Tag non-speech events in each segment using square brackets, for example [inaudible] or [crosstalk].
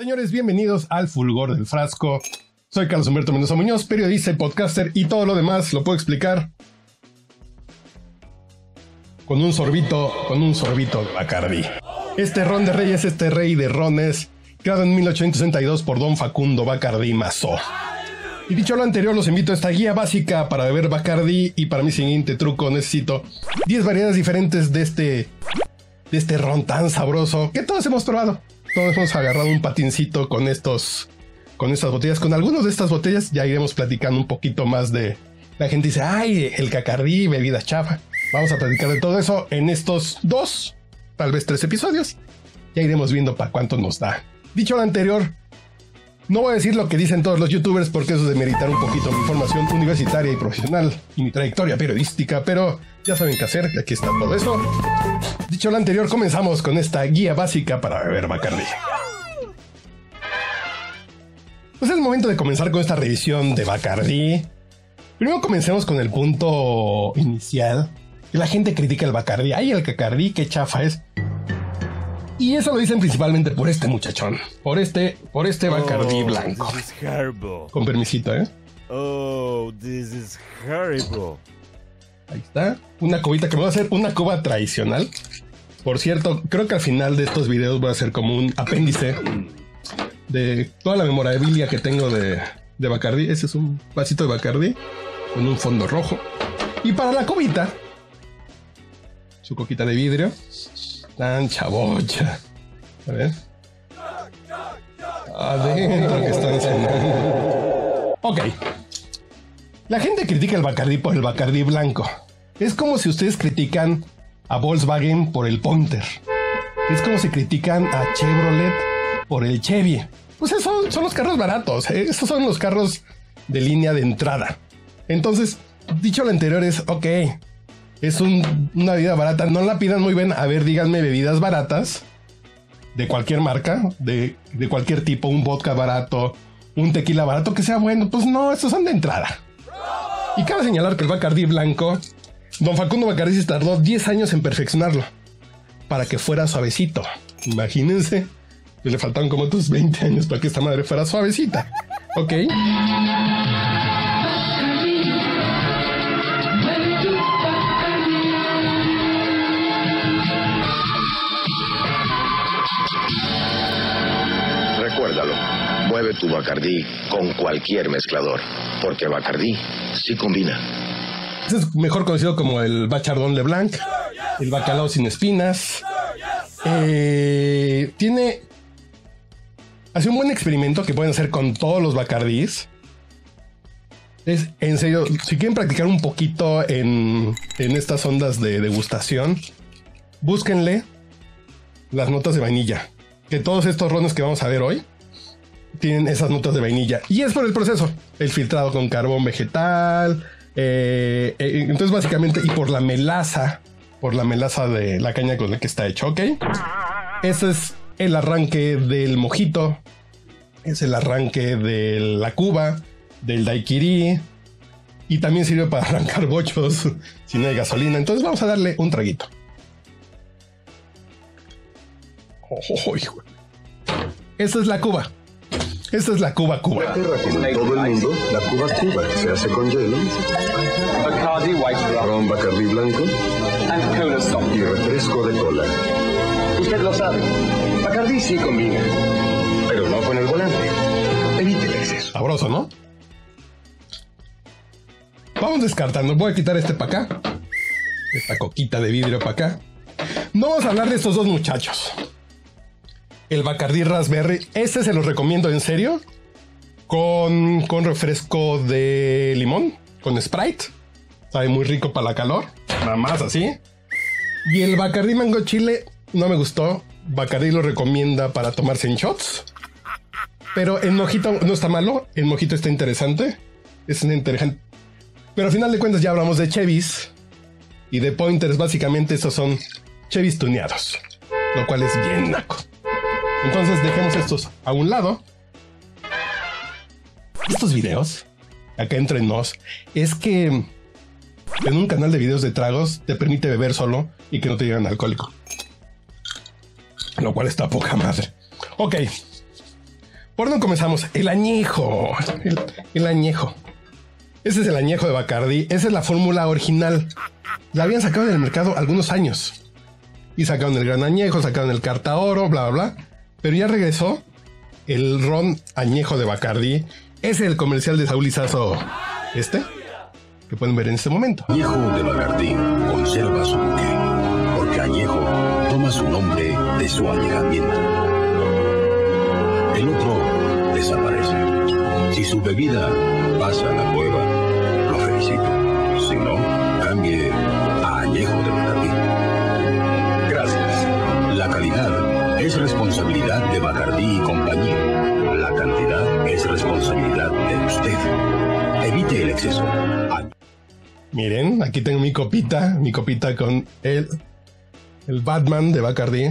Señores, bienvenidos al Fulgor del Frasco. Soy Carlos Humberto Mendoza Muñoz, periodista y podcaster, y todo lo demás lo puedo explicar con un sorbito, con un sorbito de Bacardi. Este ron de reyes, este rey de rones, creado en 1862 por don Facundo Bacardi Mazó. Y dicho lo anterior, los invito a esta guía básica para beber Bacardi y para mi siguiente truco necesito 10 variedades diferentes de este, de este ron tan sabroso que todos hemos probado. Todos hemos agarrado un patincito con estos, con estas botellas. Con algunas de estas botellas ya iremos platicando un poquito más de... La gente dice, ay, el cacardí, bebida chafa. Vamos a platicar de todo eso en estos dos, tal vez tres episodios. Ya iremos viendo para cuánto nos da. Dicho lo anterior, no voy a decir lo que dicen todos los youtubers porque eso es de meritar un poquito mi formación universitaria y profesional y mi trayectoria periodística, pero ya saben qué hacer, aquí está todo eso. Dicho lo anterior, comenzamos con esta guía básica para beber Bacardi. Pues es el momento de comenzar con esta revisión de Bacardi. Primero comencemos con el punto inicial. La gente critica el Bacardi. Ay, el Cacardí, qué chafa es. Y eso lo dicen principalmente por este muchachón. Por este, por este Bacardi Oh, blanco. This is horrible. Con permisito, ¿eh? Oh, this is horrible. Ahí está. Una cubita que me voy a hacer una cuba tradicional. Por cierto, creo que al final de estos videos voy a hacer como un apéndice de toda la memorabilia que tengo de, de Bacardi. Ese es un vasito de Bacardi con un fondo rojo. Y para la cubita, su coquita de vidrio. Tan chabocha. A ver. Adentro que están cenando. Ok. La gente critica el Bacardi por el Bacardi blanco. Es como si ustedes critican a Volkswagen por el Pointer. Es como si critican a Chevrolet por el Chevy. Pues esos son los carros baratos. ¿eh? Esos son los carros de línea de entrada. Entonces, dicho lo anterior es, ok, es un- una bebida barata. No la pidan muy bien. A ver, díganme bebidas baratas de cualquier marca, de, de cualquier tipo, un vodka barato, un tequila barato que sea bueno. Pues no, estos son de entrada. Y cabe señalar que el Bacardi blanco, don Facundo Bacardi tardó 10 años en perfeccionarlo para que fuera suavecito. Imagínense, que le faltaban como otros 20 años para que esta madre fuera suavecita. Ok. Recuérdalo, mueve tu Bacardí con cualquier mezclador, porque Bacardí sí combina. Este es mejor conocido como el Bachardón Leblanc, el bacalao sin espinas. Eh, tiene. Hace un buen experimento que pueden hacer con todos los Bacardís. Es en serio, si quieren practicar un poquito en, en estas ondas de degustación, búsquenle las notas de vainilla. Que todos estos rones que vamos a ver hoy tienen esas notas de vainilla. Y es por el proceso. El filtrado con carbón vegetal. eh, eh, entonces, básicamente, y por la melaza, por la melaza de la caña con la que está hecho, ¿ok? Ese es el arranque del mojito. Es el arranque de la cuba, del daiquiri. Y también sirve para [laughs] arrancar bochos si no hay gasolina. Entonces vamos a darle un traguito. Oh, hijo. Esa es la cuba. Esta es la cuba cuba. Como en todo el mundo, la Cuba Cuba se hace con hielo, Bacardi White Rum ron Bacardí blanco and Cola Soft. y refresco de cola. Usted lo sabe. Bacardi sí combina. Pero no con el volante. Evite el exceso. Sabroso, ¿no? Vamos descartando. Voy a quitar este para acá. Esta coquita de vidrio para acá. No vamos a hablar de estos dos muchachos. El Bacardi Raspberry. Este se los recomiendo en serio. Con, con refresco de limón. Con Sprite. Sabe muy rico para la calor. Nada más así. Y el Bacardi Mango Chile no me gustó. Bacardi lo recomienda para tomarse en shots. Pero el mojito no está malo, el mojito está interesante. Es interesante. Pero al final de cuentas ya hablamos de Chevys y de Pointers. Básicamente estos son Chevys tuneados, lo cual es bien naco. Entonces dejemos estos a un lado. Estos videos, acá entre nos, es que en un canal de videos de tragos te permite beber solo y que no te llegan alcohólico. Lo cual está poca madre. Ok, ¿Por dónde comenzamos? El añejo. El, el añejo. Ese es el añejo de Bacardi. Esa es la fórmula original. La habían sacado del mercado algunos años. Y sacaron el gran añejo, sacaron el carta oro, bla, bla, bla. Pero ya regresó el ron añejo de Bacardi. Es el comercial de Saúl Izazo. Este, que pueden ver en este momento. Añejo de Bacardí conserva su buque, porque Añejo toma su nombre de su añejamiento. El otro desaparece. Si su bebida pasa la prueba, lo felicito. Si no, Miren, aquí tengo mi copita, mi copita con el, el Batman de Bacardi.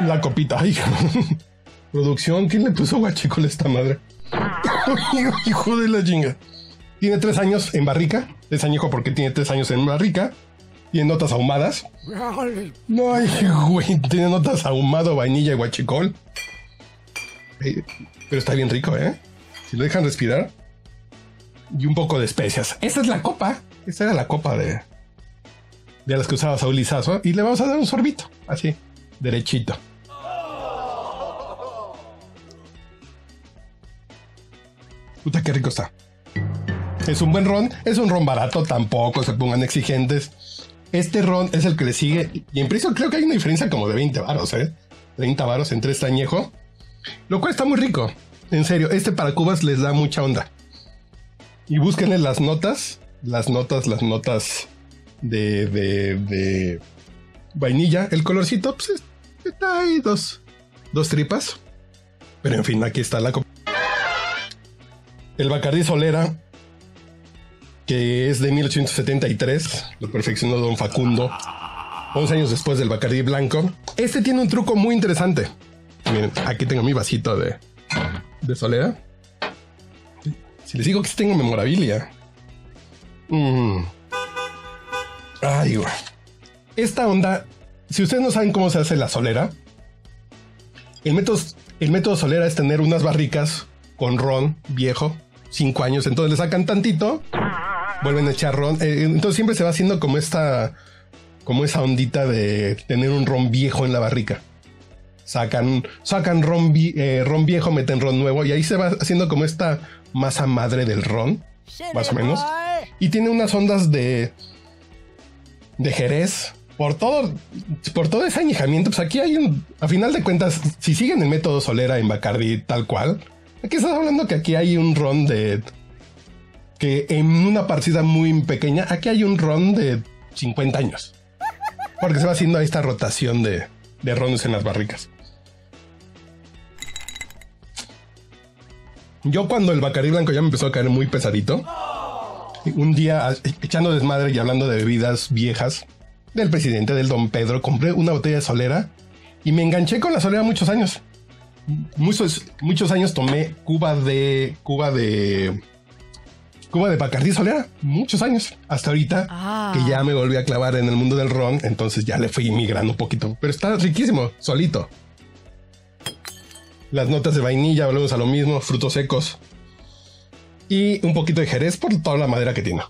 La copita, ay, [laughs] producción, ¿quién le puso guachicol a esta madre? [laughs] Hijo de la chinga. Tiene tres años en barrica, es añejo porque tiene tres años en barrica. Tiene notas ahumadas. No, ay, güey, tiene notas ahumado, vainilla y guachicol. Pero está bien rico, ¿eh? Si lo dejan respirar y un poco de especias. Esa es la copa. Esa era la copa de, de las que usaba Saúl Lizazo. Y le vamos a dar un sorbito. Así, derechito. Puta, qué rico está. Es un buen ron. Es un ron barato. Tampoco se pongan exigentes. Este ron es el que le sigue. Y en precio creo que hay una diferencia como de 20 varos, ¿eh? 30 varos entre este añejo. Lo cual está muy rico. En serio, este para cubas les da mucha onda. Y búsquenle las notas, las notas, las notas de, de, de vainilla. El colorcito, pues es- está ahí dos, dos tripas. Pero en fin, aquí está la copa. El Bacardí Solera, que es de 1873, lo perfeccionó Don Facundo, 11 años después del Bacardí Blanco. Este tiene un truco muy interesante. Miren, aquí tengo mi vasito de, de Solera. Si les digo que tengo memorabilia. Mm. Ay, güey. Esta onda, si ustedes no saben cómo se hace la solera, el método, el método solera es tener unas barricas con ron viejo, cinco años, entonces le sacan tantito, vuelven a echar ron, eh, entonces siempre se va haciendo como esta, como esa ondita de tener un ron viejo en la barrica. Sacan, sacan ron, eh, ron viejo, meten ron nuevo y ahí se va haciendo como esta masa madre del ron, más o menos. Y tiene unas ondas de, de Jerez. Por todo, por todo ese añejamiento, pues aquí hay un, a final de cuentas, si siguen el método Solera en Bacardi tal cual, aquí estás hablando que aquí hay un ron de, que en una partida muy pequeña, aquí hay un ron de 50 años. Porque se va haciendo esta rotación de, de rones en las barricas. Yo cuando el Bacardí Blanco ya me empezó a caer muy pesadito, un día echando desmadre y hablando de bebidas viejas del presidente del Don Pedro, compré una botella de solera y me enganché con la solera muchos años. Muchos, muchos años tomé Cuba de Cuba de Cuba de Bacardí Solera, muchos años, hasta ahorita Ah. que ya me volví a clavar en el mundo del ron, entonces ya le fui migrando un poquito, pero está riquísimo, solito. Las notas de vainilla, volvemos a lo mismo, frutos secos y un poquito de jerez por toda la madera que tiene.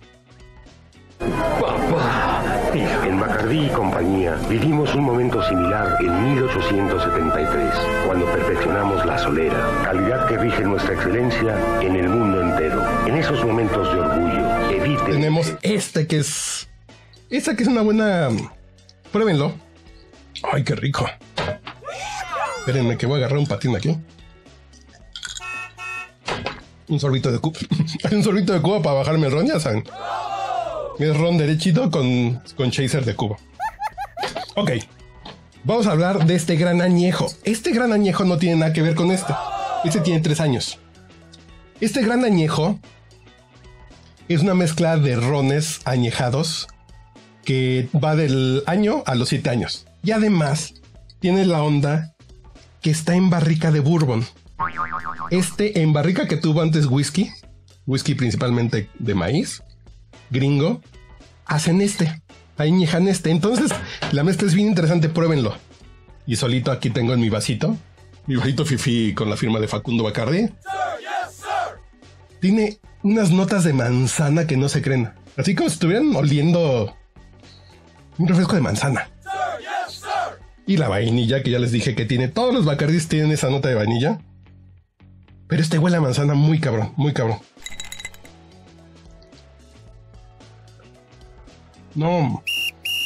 En Bacardí y compañía vivimos un momento similar en 1873, cuando perfeccionamos la solera, calidad que rige nuestra excelencia en el mundo entero. En esos momentos de orgullo, evite... Tenemos este que es. Esta que es una buena. Pruébenlo. Ay, qué rico. Espérenme que voy a agarrar un patín aquí. Un sorbito de cuba. [laughs] Hay un sorbito de cuba para bajarme el ron, ya saben. Es ron derechito con, con chaser de cuba. Ok. Vamos a hablar de este gran añejo. Este gran añejo no tiene nada que ver con este. Este tiene tres años. Este gran añejo es una mezcla de rones añejados que va del año a los siete años. Y además tiene la onda que está en barrica de bourbon. Este en barrica que tuvo antes whisky, whisky principalmente de maíz, gringo, hacen este, añejan este. Entonces la mezcla es bien interesante, pruébenlo. Y solito aquí tengo en mi vasito mi bajito fifi con la firma de Facundo Bacardi. Tiene unas notas de manzana que no se creen. Así como si estuvieran oliendo un refresco de manzana. Y la vainilla, que ya les dije que tiene. Todos los Bacardis tienen esa nota de vainilla. Pero este huele a manzana muy cabrón, muy cabrón. No,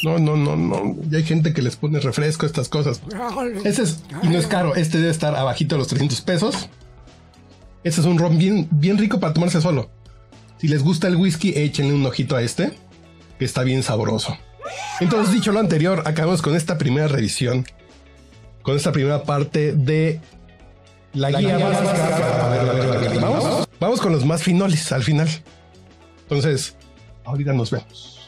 no, no, no, no. Ya hay gente que les pone refresco, estas cosas. Ese es, y no es caro. Este debe estar abajito de los 300 pesos. Este es un ron bien, bien rico para tomarse solo. Si les gusta el whisky, échenle un ojito a este, que está bien sabroso. Entonces, dicho lo anterior, acabamos con esta primera revisión, con esta primera parte de la, guía, Vamos, vamos con los más finoles al final. Entonces, ahorita nos vemos.